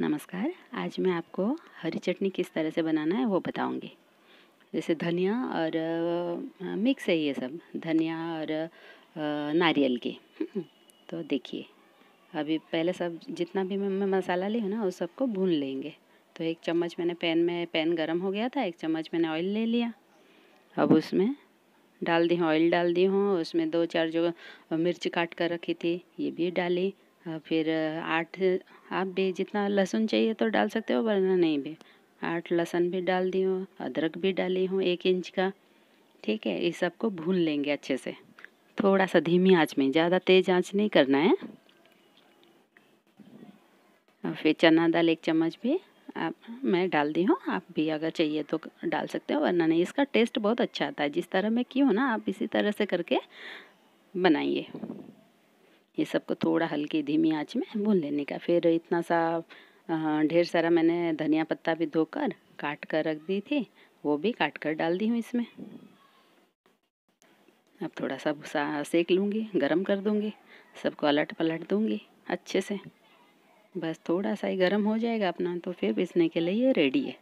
नमस्कार। आज मैं आपको हरी चटनी किस तरह से बनाना है वो बताऊँगी। जैसे धनिया और मिक्स है ये सब, धनिया और नारियल की। तो देखिए, अभी पहले सब जितना भी मैं मसाला ली हूँ ना, उस सबको भून लेंगे। तो एक चम्मच मैंने पैन में, पैन गरम हो गया था, एक चम्मच मैंने ऑयल ले लिया। अब उसमें डाल दी हूँ, ऑयल डाल दी हूँ, उसमें दो चार जो मिर्च काट कर रखी थी, ये भी डाली। फिर आठ, आप भी जितना लहसुन चाहिए तो डाल सकते हो, वरना नहीं भी। आठ लहसुन भी डाल दी हूँ, अदरक भी डाली हूँ एक इंच का, ठीक है, इस सबको भून लेंगे अच्छे से। थोड़ा सा धीमी आँच में, ज़्यादा तेज़ आँच नहीं करना है। और फिर चना दाल एक चम्मच भी आप, मैं डाल दी हूँ, आप भी अगर चाहिए तो डाल सकते हो, वरना नहीं। इसका टेस्ट बहुत अच्छा आता है, जिस तरह मैं की हूँ ना, आप इसी तरह से करके बनाइए। ये सबको थोड़ा हल्की धीमी आँच में भून लेने का। फिर इतना सा ढेर सारा मैंने धनिया पत्ता भी धोकर काट कर रख दी थी वो भी काट कर डाल दी हूँ इसमें। अब थोड़ा सा भूसा सेक लूँगी गरम कर दूँगी सबको अलट पलट दूँगी अच्छे से। बस थोड़ा सा ही गर्म हो जाएगा अपना तो फिर पीसने के लिए ये रेडी है।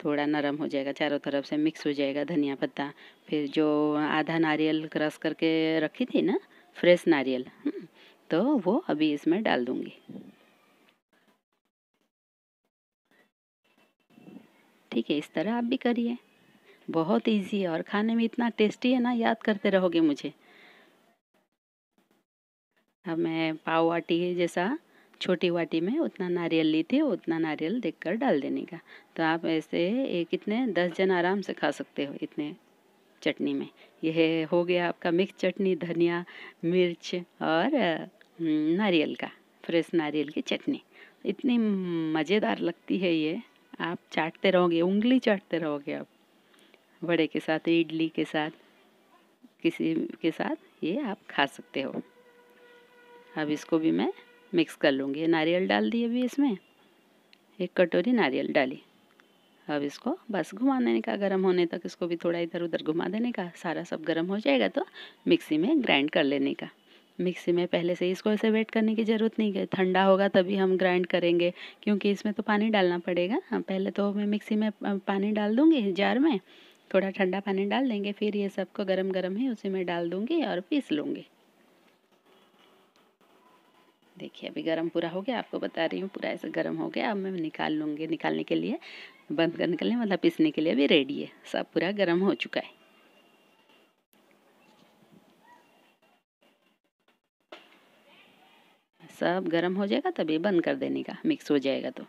थोड़ा नरम हो जाएगा चारों तरफ़ से मिक्स हो जाएगा धनिया पत्ता। फिर जो आधा नारियल क्रश करके रखी थी ना फ्रेश नारियल हम्म, तो वो अभी इसमें डाल दूँगी। ठीक है, इस तरह आप भी करिए। बहुत इजी है और खाने में इतना टेस्टी है ना, याद करते रहोगे मुझे। अब मैं पाव वाटी जैसा छोटी वाटी में उतना नारियल ली थी, उतना नारियल देखकर डाल देने का। तो आप ऐसे एक इतने दस जन आराम से खा सकते हो, इतने चटनी में। यह हो गया आपका मिक्स चटनी, धनिया, मिर्च और नारियल का, फ्रेश नारियल की चटनी। इतनी मज़ेदार लगती है ये। आप चाटते रहोगे, उंगली चाटते रहोगे आप बड़े के साथ, इडली के साथ, किसी के साथ, ये आप खा सकते हो। अब इसको भी मैं मिक्स कर लूँगी। नारियल डाल दिए अभी इसमें। एक कटोरी नारियल डाली। अब इसको बस घुमा देने का, गर्म होने तक इसको भी थोड़ा इधर उधर घुमा देने का, सारा सब गर्म हो जाएगा तो मिक्सी में ग्राइंड कर लेने का। मिक्सी में पहले से इसको ऐसे वेट करने की ज़रूरत नहीं है, ठंडा होगा तभी हम ग्राइंड करेंगे, क्योंकि इसमें तो पानी डालना पड़ेगा। हाँ पहले तो मैं मिक्सी में पानी डाल दूँगी जार में, थोड़ा ठंडा पानी डाल देंगे, फिर ये सबको गरम गरम ही उसी में डाल दूँगी और पीस लूँगी। देखिए, अभी गरम पूरा हो गया, आपको बता रही हूँ, पूरा ऐसे गरम हो गया, अब मैं निकाल लूँगी, निकालने के लिए, बंद करने के लिए मतलब पीसने के लिए भी रेडी है, सब पूरा गर्म हो चुका है। सब गर्म हो जाएगा तभी बंद कर देने का मिक्स हो जाएगा तो।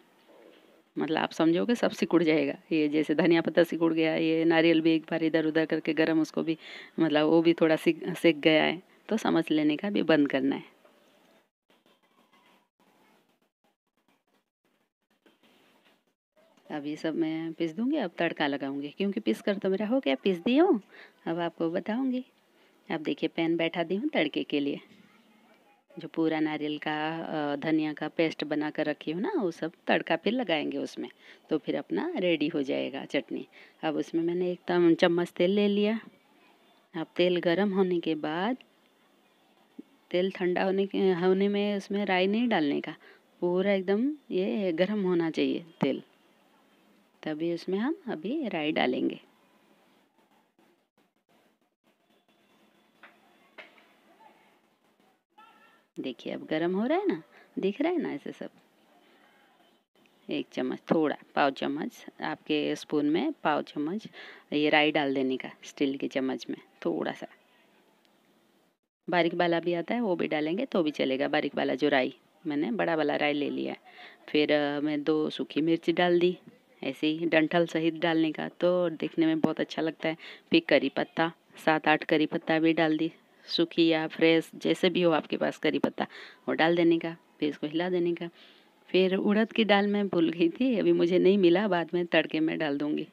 मतलब आप समझोगे, सब सिकुड़ जाएगा, ये जैसे धनिया पत्ता सिकुड़ गया, ये नारियल भी एक बार इधर उधर करके गर्म, उसको भी मतलब वो भी थोड़ा सिक, सेक गया है तो समझ लेने का भी बंद करना है। अब ये सब मैं पीस दूँगी, अब तड़का लगाऊँगी। क्योंकि पीस कर तो मेरा हो गया, पीस दी हूँ। अब आपको बताऊँगी। अब देखिए, पैन बैठा दी हूँ तड़के के लिए। जो पूरा नारियल का धनिया का पेस्ट बना कर रखी हूँ ना, वो सब तड़का फिर लगाएँगे उसमें। तो फिर अपना रेडी हो जाएगा चटनी। अब उसमें मैंने एक चम्मच तेल ले लिया। अब तेल गर्म होने के बाद, तेल ठंडा होने के, होने में उसमें राई नहीं डालने का। पूरा एकदम ये गर्म होना चाहिए तेल। तभी उसमें हम अभी राई डालेंगे। देखिए, अब गरम हो रहा है ना? दिख रहा है ना ऐसे सब? एक चम्मच, थोड़ा, पाव चम्मच, आपके स्पून में पाव चम्मच, ये राई डाल देने का स्टील के चम्मच में, थोड़ा सा। बारीक वाला भी आता है, वो भी डालेंगे तो भी चलेगा। बारीक वाला जो राई, मैंने बड़ा वाला राई ले लिया फिर मैं दो सूखी मिर्च डाल दी। ऐसे ही डंठल सहित डालने का तो देखने में बहुत अच्छा लगता है। फिर करी पत्ता सात आठ करी पत्ता भी डाल दी, सूखी या फ्रेश जैसे भी हो आपके पास करी पत्ता, वो डाल देने का, फिर इसको हिला देने का। फिर उड़द की दाल मैं भूल गई थी, अभी मुझे नहीं मिला, बाद में तड़के में डाल दूँगी।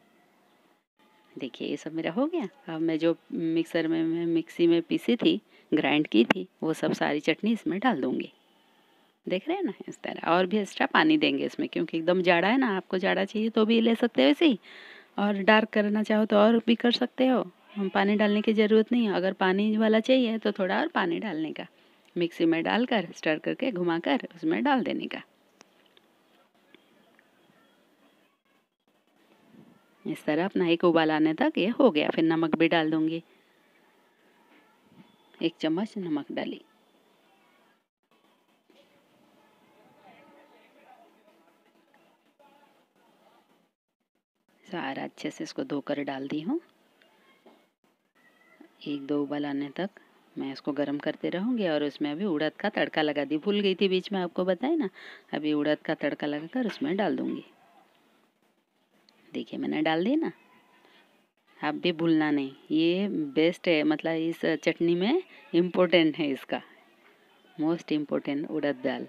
देखिए, ये सब मेरा हो गया। अब मैं जो मिक्सर में, मैं मिक्सी में पीसी थी, ग्राइंड की थी, वो सब सारी चटनी इसमें डाल दूँगी। देख रहे हैं ना, इस तरह। और भी एक्स्ट्रा पानी देंगे इसमें, क्योंकि एकदम जाड़ा है ना, आपको जाड़ा चाहिए तो भी ले सकते हो ऐसे ही। और डार्क करना चाहो तो और भी कर सकते हो। हम पानी डालने की ज़रूरत नहीं है। अगर पानी वाला चाहिए तो थोड़ा और पानी डालने का। मिक्सी में डालकर स्टर करके घुमाकर, उसमें डाल देने का। इस तरह अपना एक उबाल आने तक ये हो गया। फिर नमक भी डाल दूँगी। एक चम्मच नमक डाली। सारा अच्छे से इसको धोकर डाल दी हूँ। एक दो उबाल आने तक मैं इसको गर्म करते रहूँगी और उसमें अभी उड़द का तड़का लगा दी। भूल गई थी बीच में आपको बताए ना? अभी उड़द का तड़का लगाकर उसमें डाल दूँगी। देखिए मैंने डाल दी ना? आप भी भूलना नहीं। ये बेस्ट है मतलब इस चटनी में इम्पोर्टेंट है इसका। मोस्ट इम्पोर्टेंट उड़द दाल।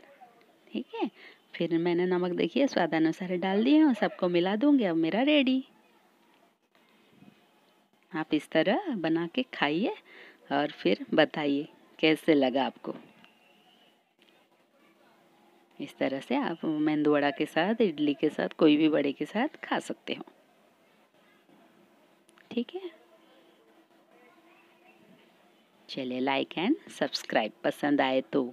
ठीक है? फिर मैंने नमक देखिए स्वाद अनुसार डाल दिए और सबको मिला दूँगी। अब मेरा रेडी आप इस तरह बना के खाइए और फिर बताइए, कैसे लगा आपको? इस तरह से आप मेंदू वड़ा के साथ, इडली के साथ, कोई भी बड़े के साथ खा सकते हो। ठीक है? चलिए लाइक एंड सब्सक्राइब पसंद आए तो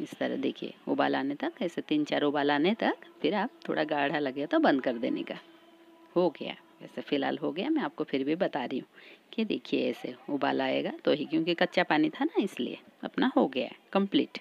इस तरह देखिए, उबाल आने तक, ऐसे तीन चार उबाल आने तक, फिर आप थोड़ा गाढ़ा लगे तो बंद कर देने का। हो गया वैसे फ़िलहाल हो गया, मैं आपको फिर भी बता रही हूँ कि देखिए ऐसे उबाल आएगा तो ही क्योंकि कच्चा पानी था ना इसलिए, अपना हो गया कंप्लीट